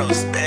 Sopranos.